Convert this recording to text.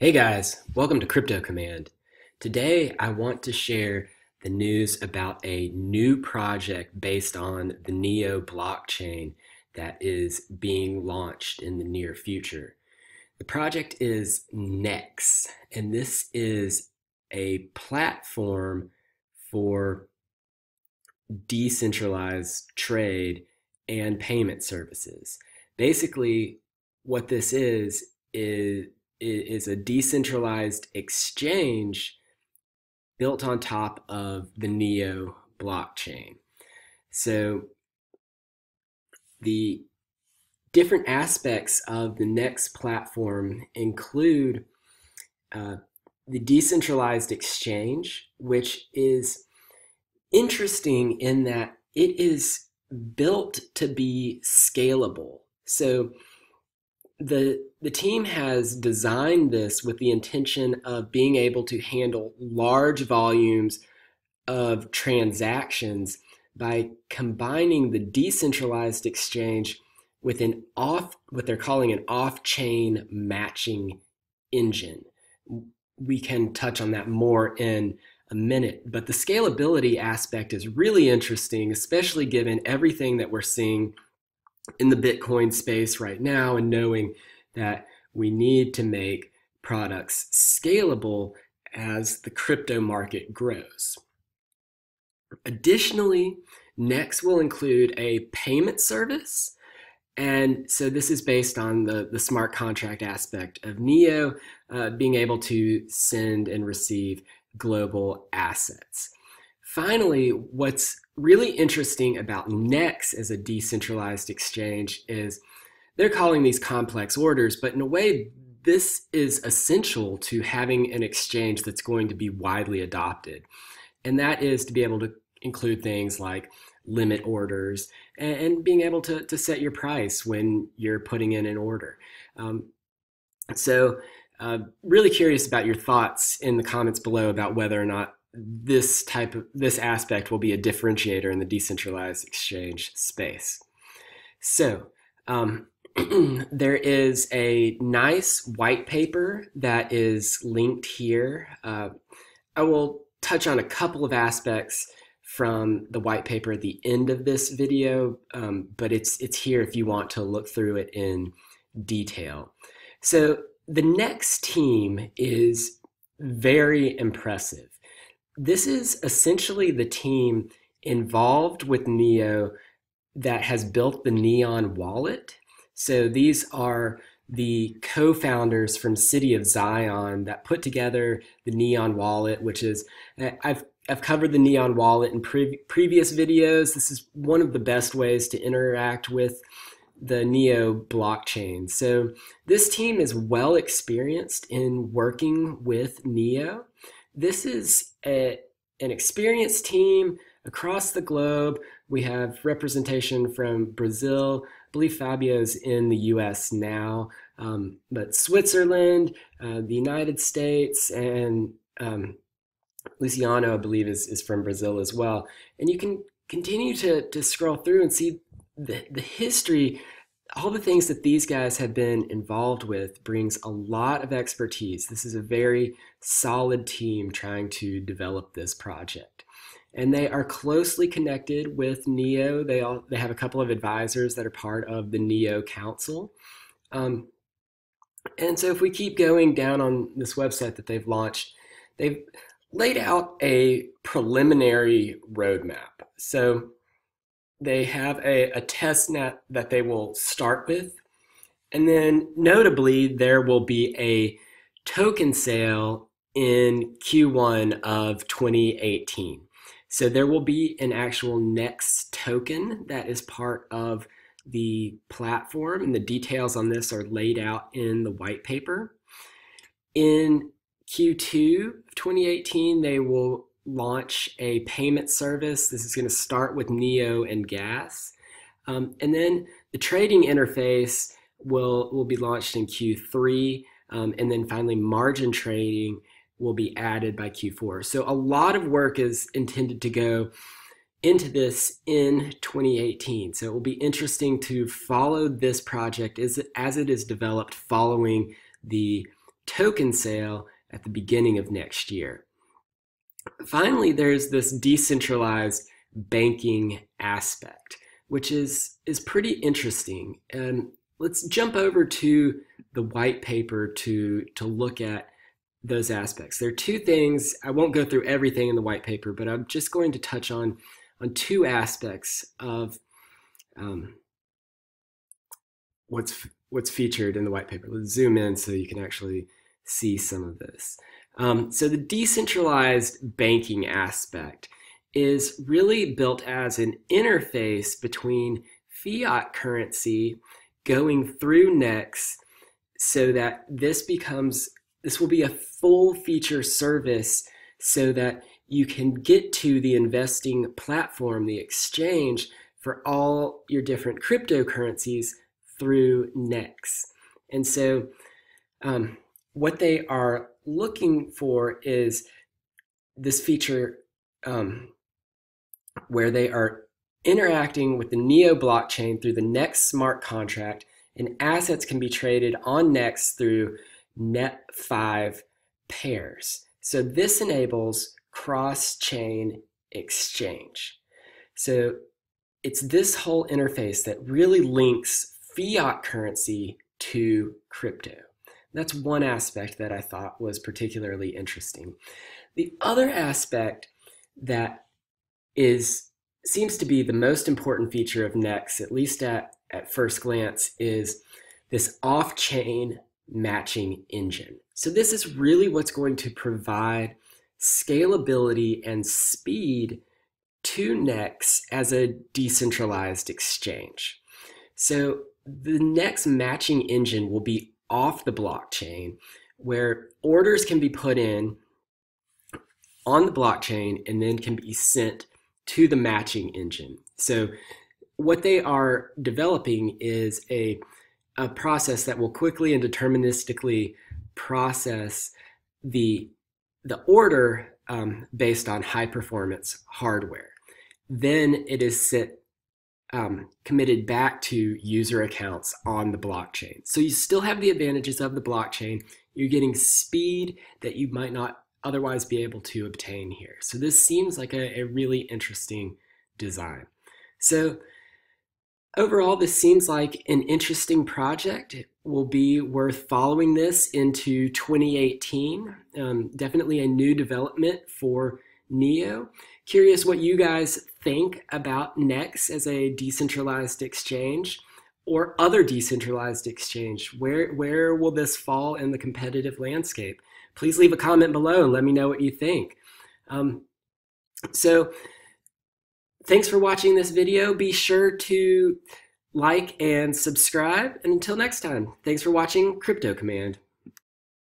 Hey guys, welcome to Crypto Command. Today I want to share the news about a new project based on the NEO blockchain that is being launched in the near future. The project is NEX, and this is a platform for decentralized trade and payment services. Basically, what this is is is a decentralized exchange built on top of the Neo blockchain. So the different aspects of the Nex platform include uh, the decentralized exchange, which is interesting in that it is built to be scalable. So the the team has designed this with the intention of being able to handle large volumes of transactions by combining the decentralized exchange with an off what they're calling an off-chain matching engine. We can touch on that more in a minute, but the scalability aspect is really interesting, especially given everything that we're seeing in the Bitcoin space right now and knowing that we need to make products scalable as the crypto market grows. Additionally, Nex will include a payment service. And so this is based on the, the smart contract aspect of NEO uh, being able to send and receive global assets. Finally, what's really interesting about Nex as a decentralized exchange is they're calling these complex orders, but in a way, this is essential to having an exchange that's going to be widely adopted. And that is to be able to include things like limit orders and, being able to, to set your price when you're putting in an order. Um, so, uh, really curious about your thoughts in the comments below about whether or not this type of this aspect will be a differentiator in the decentralized exchange space. So um, there is a nice white paper that is linked here. Uh, I will touch on a couple of aspects from the white paper at the end of this video, um, but it's it's here if you want to look through it in detail. So the NEX team is very impressive this is essentially the team involved with Neo that has built the Neon wallet. So these are the co-founders from City of Zion that put together the Neon wallet, which is I've I've covered the Neon wallet in pre- previous videos. This is one of the best ways to interact with the Neo blockchain. So this team is well experienced in working with Neo this is a, an experienced team across the globe. We have representation from Brazil. I believe Fabio's in the US now, um, but Switzerland, uh, the United States, and um, Luciano, I believe, is, is from Brazil as well. And you can continue to, to scroll through and see the, the history all the things that these guys have been involved with brings a lot of expertise. This is a very solid team trying to develop this project. And they are closely connected with NEO. They all they have a couple of advisors that are part of the NEO Council. Um, and so if we keep going down on this website that they've launched, they've laid out a preliminary roadmap. So they have a, a test net that they will start with. And then notably, there will be a token sale in Q1 of 2018. So there will be an actual NEX token that is part of the platform, and the details on this are laid out in the white paper. In Q2 of 2018, they will launch a payment service. This is going to start with Neo and Gas. Um, and then the trading interface will, will be launched in Q3. Um, and then finally, margin trading will be added by Q4. So a lot of work is intended to go into this in 2018. So it will be interesting to follow this project as, as it is developed following the token sale at the beginning of next year. Finally, there's this decentralized banking aspect, which is, is pretty interesting. And let's jump over to the white paper to, to look at those aspects. There are two things, I won't go through everything in the white paper, but I'm just going to touch on, on two aspects of um, what's, what's featured in the white paper. Let's zoom in so you can actually see some of this. Um, so the decentralized banking aspect is really built as an interface between fiat currency going through NEX so that this becomes this will be a full feature service so that you can get to the investing platform, the exchange, for all your different cryptocurrencies through NEX. And so, um, what they are looking for is this feature um, where they are interacting with the NEO blockchain through the NEX smart contract, and assets can be traded on NEX through NEP-5 pairs. So this enables cross-chain exchange. So it's this whole interface that really links fiat currency to crypto. That's one aspect that I thought was particularly interesting. The other aspect that is seems to be the most important feature of Nex, at least at, at first glance, is this off-chain matching engine. So this is really what's going to provide scalability and speed to Nex as a decentralized exchange. So the Nex matching engine will be off the blockchain where orders can be put in on the blockchain and then can be sent to the matching engine. So what they are developing is a, a process that will quickly and deterministically process the, the order um, based on high performance hardware. Then it is sent um, committed back to user accounts on the blockchain. So you still have the advantages of the blockchain. You're getting speed that you might not otherwise be able to obtain here. So this seems like a, a really interesting design. So overall, this seems like an interesting project. It will be worth following this into 2018. Um, definitely a new development for NEO. Curious what you guys think about NEX as a decentralized exchange or other decentralized exchange. Where, where will this fall in the competitive landscape? Please leave a comment below and let me know what you think. Um, so thanks for watching this video. Be sure to like and subscribe. And until next time, thanks for watching Crypto Command.